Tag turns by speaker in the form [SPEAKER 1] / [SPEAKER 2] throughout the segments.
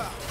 [SPEAKER 1] power.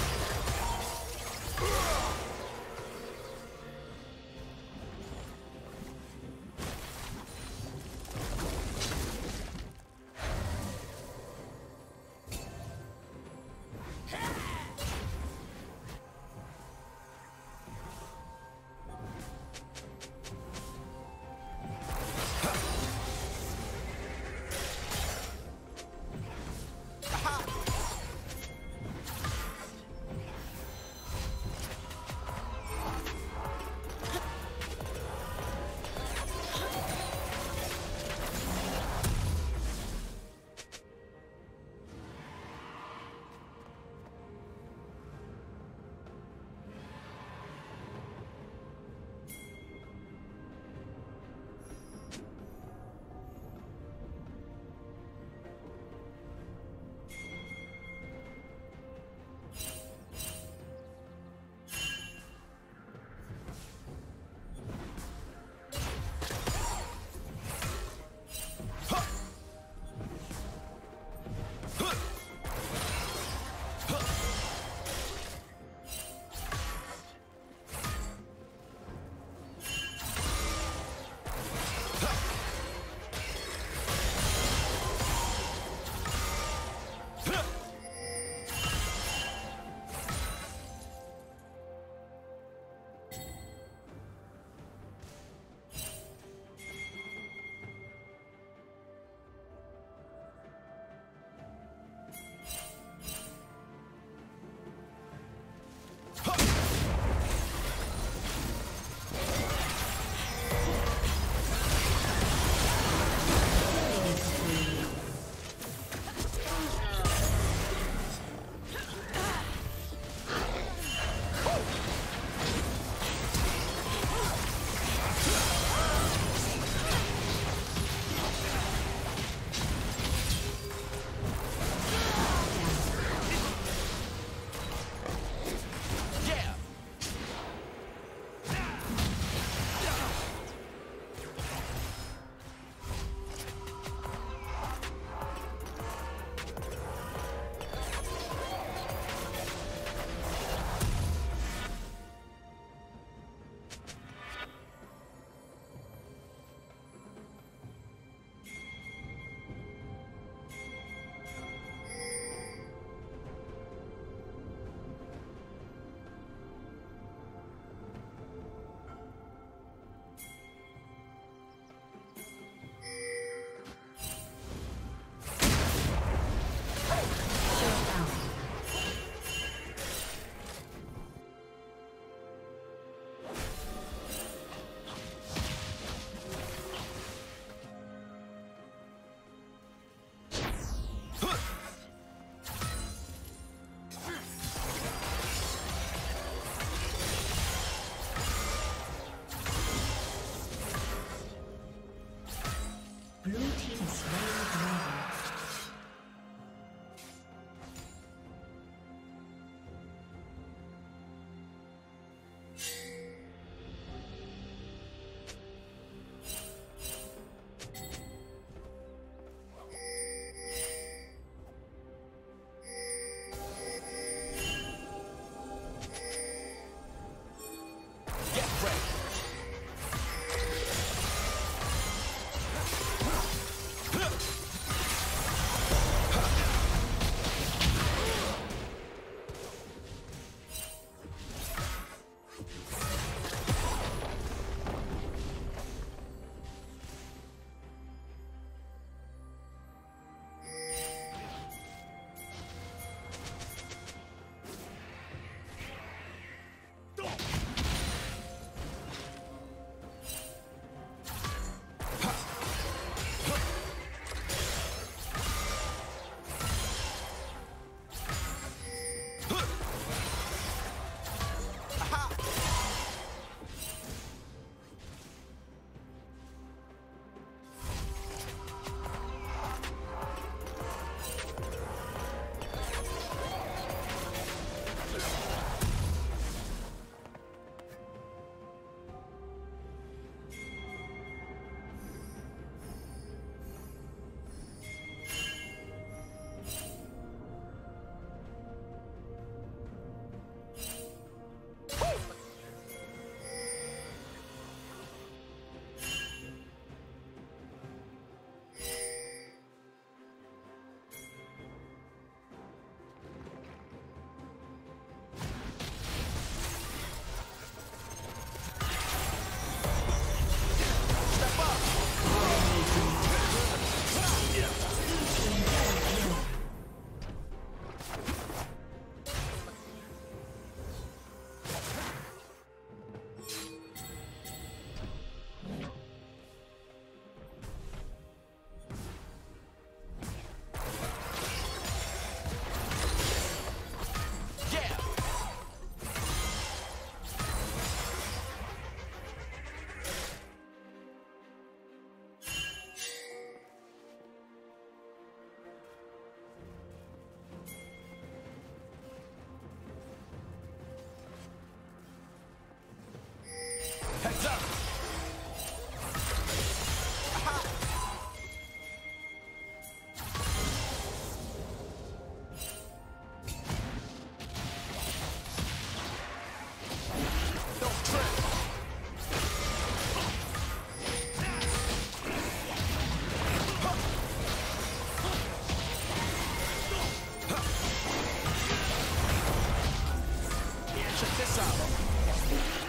[SPEAKER 1] Cesaro.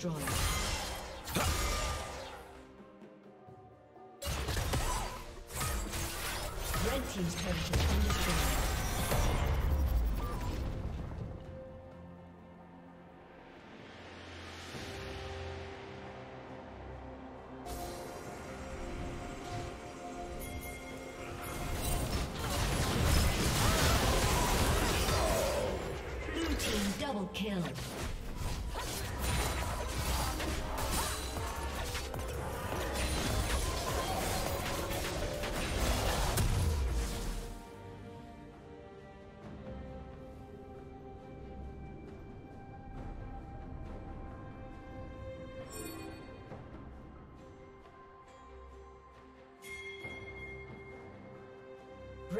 [SPEAKER 2] Destroyed. Team's turret has been destroyed. double kill.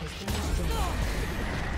[SPEAKER 2] Has been